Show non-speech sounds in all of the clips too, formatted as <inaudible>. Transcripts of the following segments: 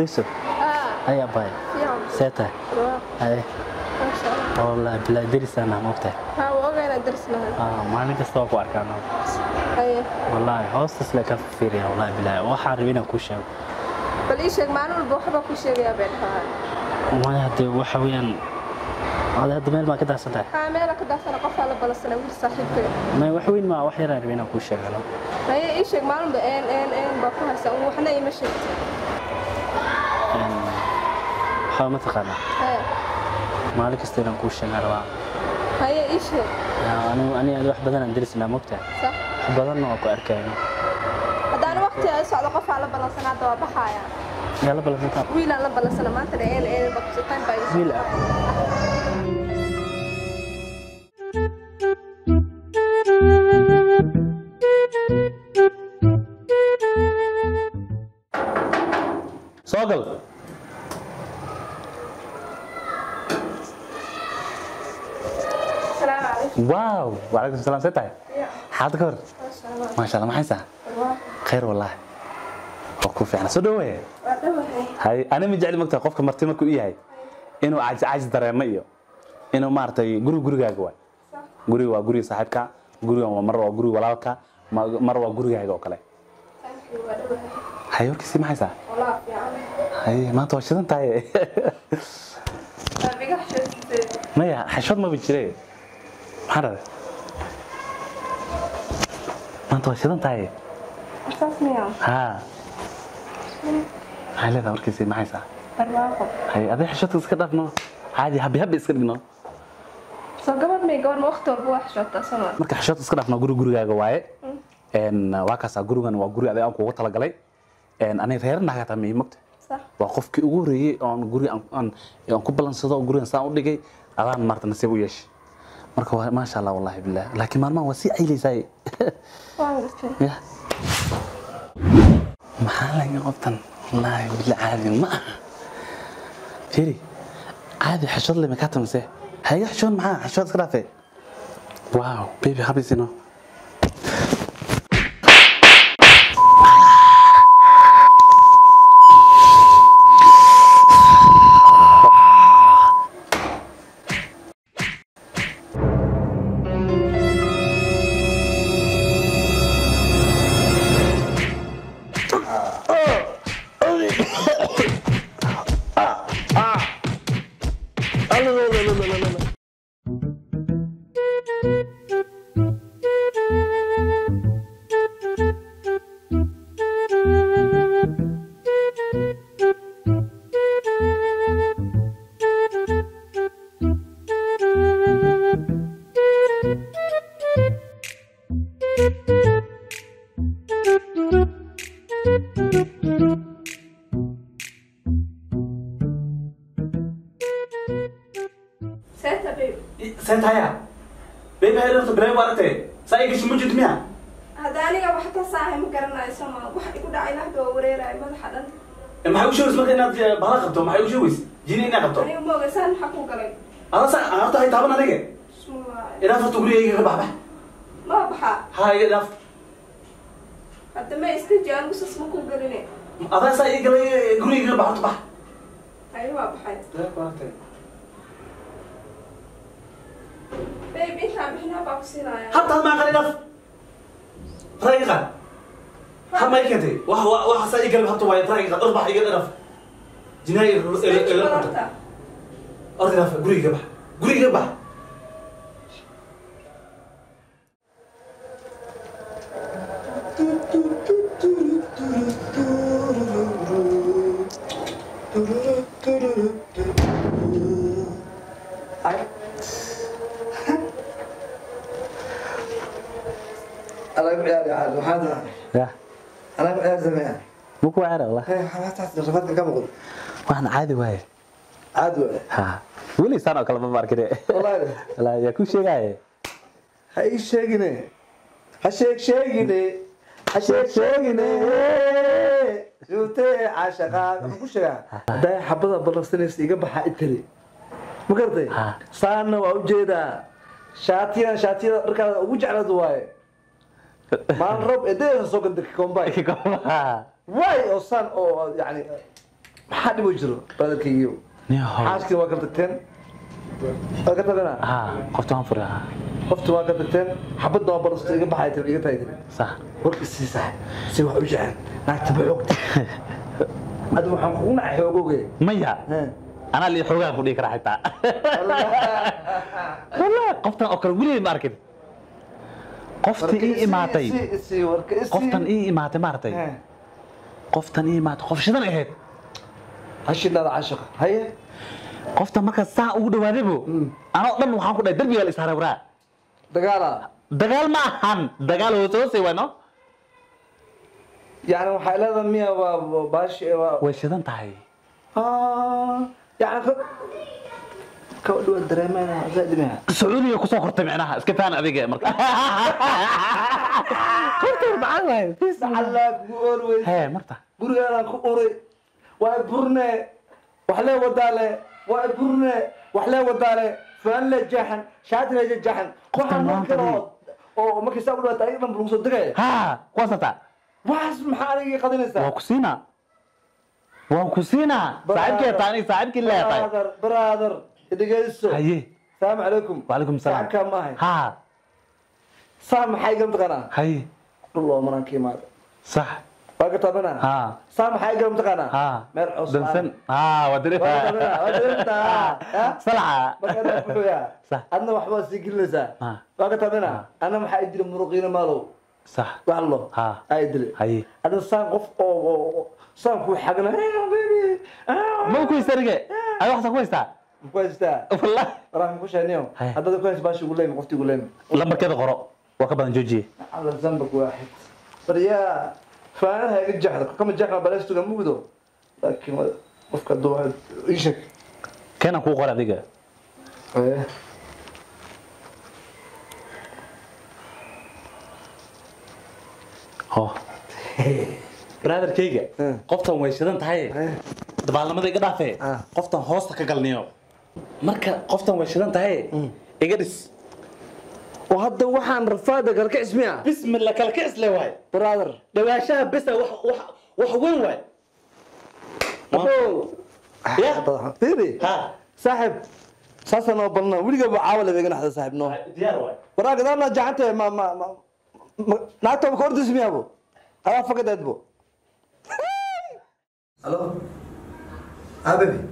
مقدسه آه اي باي سيتا اي والله بلا درس أنا ما بتاع ها وغير درس لها آه ما لك استوى بارك أنا اي والله هوستس لك فير يا والله بلا وحار بينا كوشه بل إيش ما أنا البوحبه كوشه يا بين ما هدي waxa weeyaan aad hadda meel ma ka daasanta ha meel ka daasana qof alla balasana wiil saaxiibkay ma wax weyn ma wax yar aan rabaa inaan kuu sheegano ma ii sheeg maalin ba een een een ba ku haysan waxna ima sheegtay waa mataqaanaa maalin kasta inaan kuu sheegaan rabaa haya ii sheeg aniga aad wax badan aan derisnaa mogtaa wax badanna waa ku arkayno haddaan waqti ay socdo qof aan la ballansan hadda waa baxaaya yaa la ballansantaa wiil aan la ballansana maanta dheeel ee babsatan baa wiil ah waalaykum salam see tahay xaad ka hor maasha allah maxaysaa khayr wallaahi oo ku fiican soo dhawaaya hay ani ma jecli magtahay qofka marti markuu u yahay inuu caajis caajis dareemo iyo. Inuu maaragtay guri gurigaaga waay guriga waa guriga saaxiibka gurigan waa mar waa guriga walaalka mar waa gurigaaga oo kale. Hay warkiisi maxaysaa hay maanta waa shidan tahay maya xashood maba jire maxaa dhaday maanta waa shidan tahay maxay leedaha warkiisi maxaysaa adee xishoodka iska dhaaf mada caadi habi habi iska dhigno marka xishoodka iska dhaafnaa guri gurigaaga waaye waa kaasaa gurigan waa guri adee aan kuugu talagalay aniga reeran dhaha taa miyey mogta waa qofkii ugu horreeyey oon guri aan ku ballansado gurigan saan u dhigay adaan maarta nasiib u yeeshay marka waa maasha allah wallahi billah laakiin maalmahan waa sii caylaysaay وانقلت ya maxaa laga qoftan wallaahi billah caadi ma aha firi caadi xishood leh makaa tamise haga xishood maxaa xishood iska dhaafe wow baby habisino sheegaysa marka inaad bahala qabto maxay u sheegaysa jini inaad qabto أنا مو غسان حقوق علي ada sa horta hay taaban aniga اسمه inaad horta gurigayga ka baxbax ما بحا ha iga dhaaf هذا ما يستجي أنا بس اسمه كوق علي adaa saa ii galay gurigayga ka bax horta bax أيوة بحا بيبي إحنا بحنا باكسينا يا حتى ما قال dhaaf raayiqa ha ma ikentay wax waxa saa ii galay horta waaye raayiqa urbax iga dhaaf guriga bax. Guriga bax. Anaga ciyaar sameeya muku ciyaar wallah xamaataas rabadka ka muuqdo waxaan caadi waaye. Caadi waaye? Ha. Weli saan oo kale ma maarkine wallaahi yaa ku sheegaaye. Ha ii sheegine. Ha sheeg sheegine. Ha sheeg sheegine. Shuutee caashaqaa wuxuu ku sheegaa haddaa xabada balabsanaysa iga baxaa itali ma garatay saanna waa u jeedaa. Shaatiyan shaatiyada dharkaada ugu jeclaad waaye. Maalin rob eedeesa soo gandarki kombay waay oo saan oo yani maxaa dhibo jiro brotherkaygiiyo niyahow xaaskii waa kala tagteen waa ka ha qofta waan furi ha qofti waa ka tagteen xabadda waa balasto iga baxay tiri iga tahay tiri warka sii sax si wax u jecel. Naagta ba xogta <laughs> adu waxaan kugu nacay xoogowge maya? Anaa lii xoogaa ku dhihi karaa xitaa wallahi <laughs> qoftan oo kale weligeed ma arkin. Qoftii ii imaatay. qoftan ii imaatay maaragtay qoftan ii imaatay. Qof shidan ahayd hashinaada cashaqa. Haye? Qoftan markaa saa ugu dhawaadaybo anoo dhan waxaan ku dhahay derbigaa la isaaray waraa dagaala dagaal ma ahan. Dagaal hoose hoose wayno yani waxay leedahay miya waa baashi way shidan tahay. Yani ka dhawa dareemana zaadimaya sacuudiga ku soo kortay micnaha iska taan adiga marka. <laughs> Kortay macaan waay marta. Gurigaadaan ku uray waa burne waxlee wadaale waa burne waxlee wadaale faan le jaxan shaatina je jaxan qoxaan markalo oo markii saa u dhawaata ayaga dhan bulgusoo degaya ha kuwaasata waxaas maxaa aniga qadanaysaa waa ku siinaa waa ku siinaa saaxibkii yaqaanay saaxibkii la yaqaan brother dhegeyso haye. Salaamu calaykum. Wacalaykum salaam. Ka maahay. Ha. Saa maxay iga maqanaa? Haye. Dhul oo marankii maada sax adna waxbaa sii gelinaysaa wakatana ana maxaa idili muruqiina maalow walo idili adna saan qof oo saanku xagna. Maukuistarige ada waxsa ku haystaa makuhaystaa wala waraan kushaniyo haddada ku haysa baashi ugu leymi qofti ugu leymi lambarkeeda qoro. Waa ka badan joojiye lambarka waaxid baryaa فانا هيك جحدك كم جحنا بلاش تقمودو لكن قفك الدواء ايشك كان أكو قرأ ذيك ايه هو برادر كيجا ها. قفتن way shidan tahay dabaalnimada iga dhaafee Ah. qoftan hoosta ka galniyo marka qoftan way shidan tahay iga dhis oo hadda waxaan rafaada kalkicis miya bismilla kalkicis le waay. Brother. Dhawaashaha bisa wax weyn waay. Ah, saaxib saasa noo balna weligaba caawa lebeegana xda saaxib noo waraa gadaanaa jacante ma ma naagtooba ka ordis miyaabo adaa fagadeedbo halo ababi ah,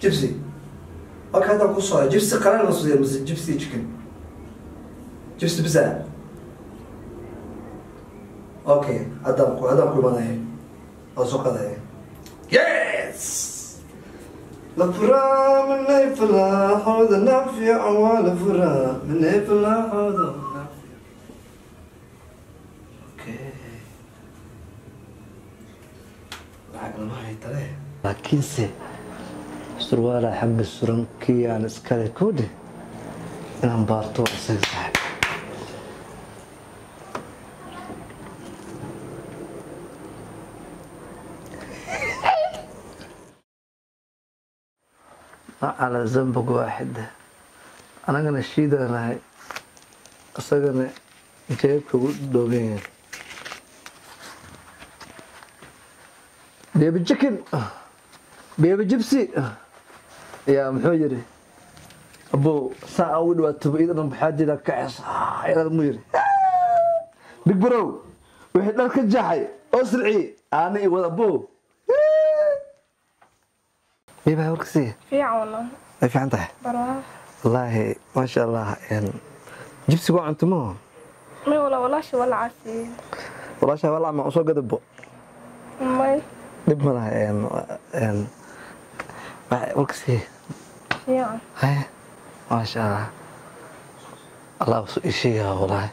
jibsi اسمي ابو انا فقد ادبو الو اه بيبي جيبسي اوكي هذا قصة جيبسي قرار نص جيبسي تشيكن جيبسي بزاف اوكي هذا هذا كل ما هي أزوق هذا يس لفرا من أي فلاح هذا نافع ولا فرا من أي فلاح هذا نافع اوكي العقل ما هي ترى لكنسي سروال حب السرن كي يعني سكالي كودي انا مبارتو اسير صاحب على ذنبك واحد أنا أنا الشيء أنا أصلا جايب كقول دوبين بيبي تشيكن بيبي جبسي ayaa muxuu yidhi? Abuu saa u dhawaato iidanan maxaa jira? Kacesa ah, muu yidhi? Bigbarow wixii dhar ka jaaxay oo sirciyey aana i wada abuu miibaa warkasiga way fiican tahay? Wallaahi maasha allah jibsigu waa cunto maho walaasha walaa ma u soo gadabo dhib ma warkasiga fiican haye maasha allah allah wasu isheegaa walaahi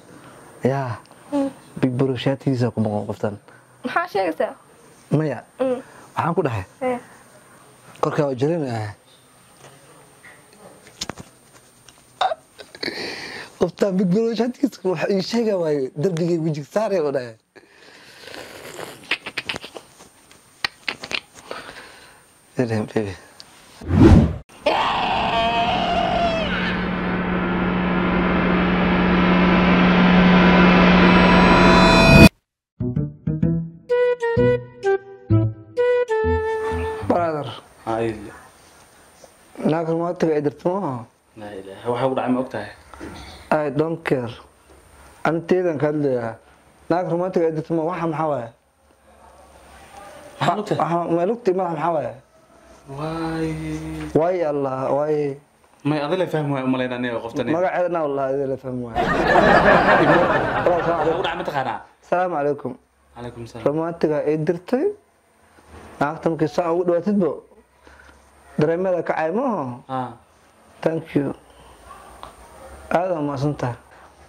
yaa bigbaro shaatigiisaa ku maqan qoftan maxaa sheegaysaa maya waxaan ku dhahay korkaa waa jaranaa qoftaan bigbaro shaatigiisa wax ii sheegaa waayo darbigay wejig saaree u dhahay Baby. Baby. romantiga ay dirto maaha laa ilaaha waxa u dhacay ma ogtahay i don't care. anteedan ka hadlayaa naag romantiga ay dirto ma waxa maxaa waaye maxaa ogtahay waxa meelugti madax maxaa waaye waay waay allah waay may adila fahmi waay umalaynaa aniga qoftani magaceedana wallah idin la fahmi waayo waxa u dhacay ma taqaanaa asalaamu calaykum calaykum salaam romantiga ay dirtay naagta markii saa ugu dhawaatidbo dareemada kacay thank you. Aada tahay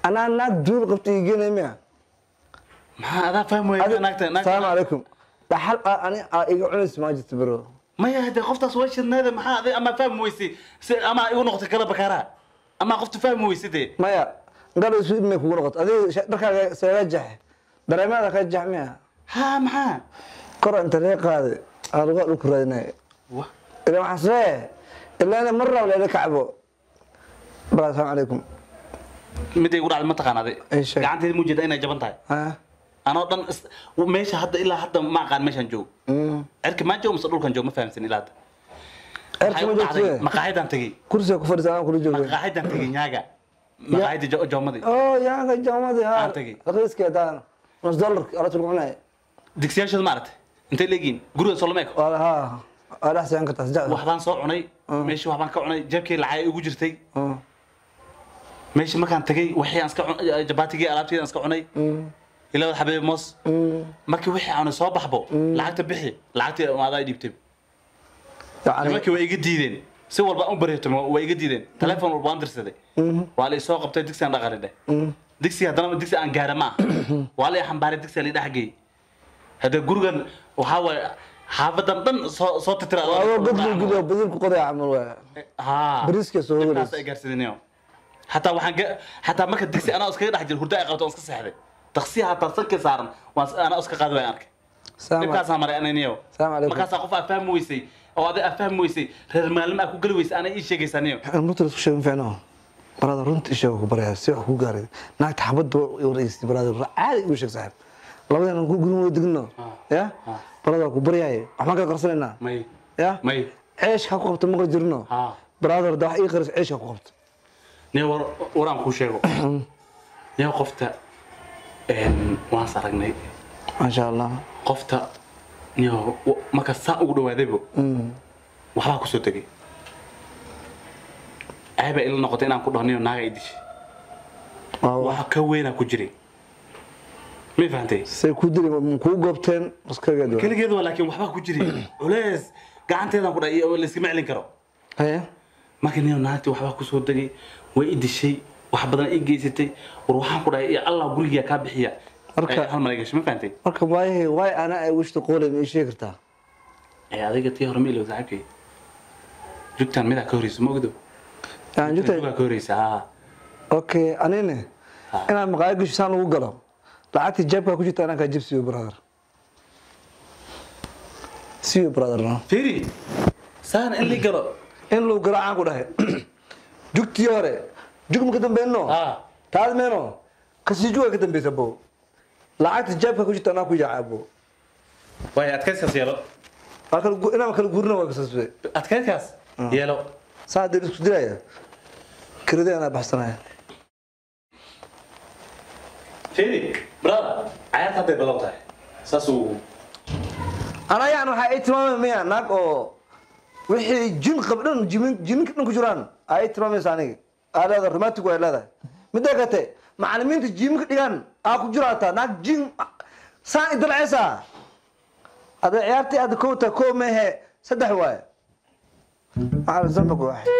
anaa naag duul qabta ii geenay miya. Naagta calaykum dhaxal aa iga cunaysa maa jirta bro. Maya hadee qoftaas waa shidneeda maxaa aday ama fahmi weysay si ama igu noqotay kala bakaaraa ama qofta fahmi weysay dee maya ngalo isu imay kugu noqoto adiga dharkaaga seega jaxe dareemada ka jax miya. Ha maxaa kor inta ree qaade aa lagu dhulku raadinaya wa ilan waxaan is leeyahay ilaana mar rab leela kacbo bra asalaamu calaykum mid igu dhacday ma sheeg. gacanteeda mu jeeda inay jaban tahay ah anoo dhan meesha hadda ilaa hadda ma aqaan meeshaan joogo mm cirka maan joogo mise dhulkan joogo ma fahamsan ilaa hadda erka ma joogtee maqaaxidaan tegey kursiga ku fadhiisa aan kula joogay maqaaxidaan tegey nyaaga maqaaxida jo- joomadii oo yaanka jaamadi ha Aan tegey. raqiiskeedaan nus dollar ala tulcunay digsiyaashooda ma aragtay intay leegiin guriga soo lama eko waa waxbaan soo cunay. Meeshii waxbaan ka cunay. Jeebkii lacag igu jirtay. Meeshii markaan tegey wixii aan iska jabaatigii alaabteeda aan iska cunay. Ilaa xabeeb moos. Markii wixii aan soo baxbo lacagta bixi lacagtii maadaa dhiibtay nimankii waa iga diideen. Si walba aan u bareertamo waa iga diideen. Telefoon walba waan dirsaday. Waa la isoo qabtay digsi aan dhaqani dheh digsi haddana digsi aan gaara ma ah waa la i xambaaray digsi la dhex geeyey haddee gurigan waxaa waaye xaafadan dhan soo soo titira waa godku gudo badilku qoday camal waa haa. Bariiska soo dhibkaas wareys ay gaarsiinayo xataa waxaan ga xataa marka digsi anaa iskaga dhex jiro hurdo ay qabto waan iska seexday. Taksiya hataa sankii saaran waan anaa iska qaadi waay arkay. Dhibkaasaa maray ananiyo Salaam calaykum. markaasaa qof aa fahmi weysay oo aday aa fahmi weysay reer maalin aa ku geli weysay ana ii sheegaysaa niyo runta isku sheegin fiicno. Barada runta isheego ku baraya si wax ku gaaray naagta xabadda wareysay barada caadi igu sheeg saaxib labadeena ku wada digno ya? Barada ku baryaay waxaan kala qarsanaynaa? Ya? May. Ceeshka ku qabta maqla jirno? Haa brother da wax ii qaris ceeshka ku qabta niyo war waraan kuu sheego. <clears throat> Niyo qofta waan is aragnay. Maasha allah. Qofta w- marka saa ugu dhawaadaybo waxbaa ku soo tegay aabaa ila noqotay inaan ku dhaho niyo naaga i dishay waxa ka weynaa ku jiray fahantay say ku dili kuu goobteen keligeed waa laakiin waxbaa ku jiray culeys gacanteedaan ku iyo layskama celin karo haye marka niyo naagti waxbaa ku soo degay way i dishay wax badan i geysatay war waxaan ku dhahay iyo allah gurigiyaa kaa bixiya Marka- Ay, hal mar ay gashay ma fahantay marka waayahay waay ana ay wishta qoolay ma ii sheegi kartaa ee adiga tii hore ma ilowda saaxiibkay jugtaan midaa ka horeysa ma ogdo jirta ka horeysa haa okay anine Ha. inaan maqaayo gasho saan lagu galo lacagtii jeebkaa ku jirta anaan kaa jib siiyo brother. Siiyo brother no? Fiiri saan in lii galo. In lagu galo caan ku dhahay. <clears throat> Jugtii hore jug ma ka dambeyno taad meeno? Kasii juga ka dambeysa bo lacagta jeebkaa ku jirta anaa ku yaacaa bo waay adkayskaas yeelo. Inaan kala guurina waa kasasbe adkayskaas yeelo. Saa haddii isku dilaya? Kirada anaa baxsanaya fiiri brother cayaarta hadday bilow tahay saas uu anaa yani waxaa ay tilmaamay miya naag oo wixii jin qab dhan jimin jininka dhan ku jiraan ay tilmaamaysa aniga aa leedahay romantic waa leedahay midda kate macalimiinta jiminka dhigaan aa ku jiraataa naag jin saan idalceysaa ada ciyaartii aad kowta ko mehe saddex waaye macalin zambak waaxe